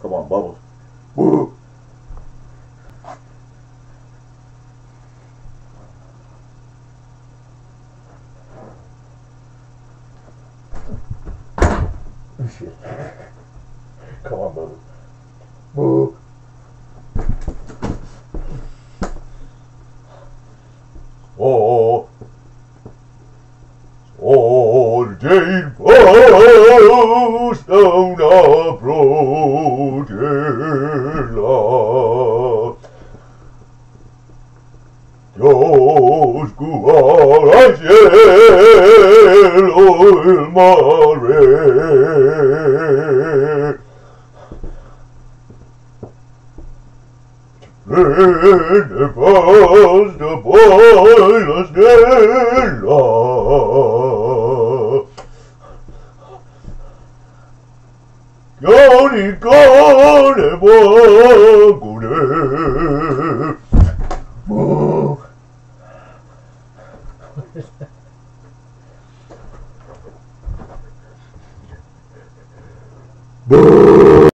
Come on, Bubbles. Woo. Come on, Bubbles. Woo. Oh. All day post Deus dona progela. Dios guarda el cielo y el mare. Rene paz de paz las de Yoni Gone Bogone. Boo.